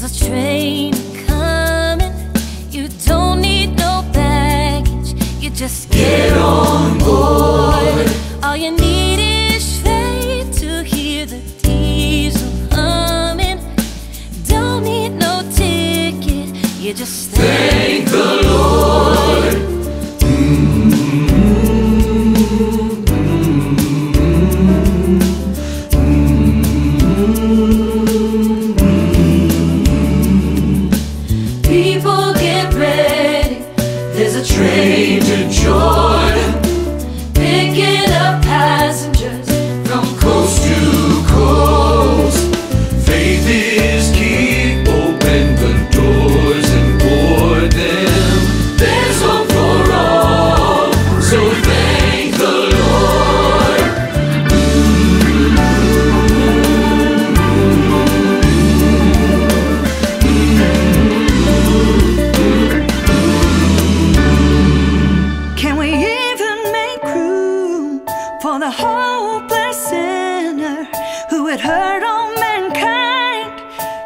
there's a train coming. You don't need no baggage, you just get on board. All you need is faith to hear the diesel humming. Don't need no ticket, you just thank People get ready. There's a train to Jordan, picking up passengers from coast to coast. Faith is key, open the doors and board them. There's hope for all, So a hopeless sinner who had hurt all mankind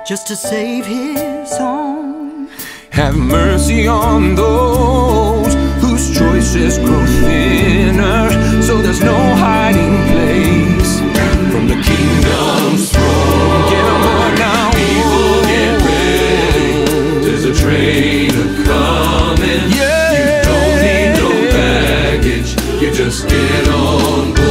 just to save his own. Have mercy on those whose choices grow thinner, so there's no hiding place from the kingdom's throne. Get aboard now, people, get ready. There's a train coming. Yeah. You don't need no baggage. You just get on board.